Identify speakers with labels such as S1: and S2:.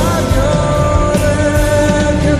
S1: Señor, que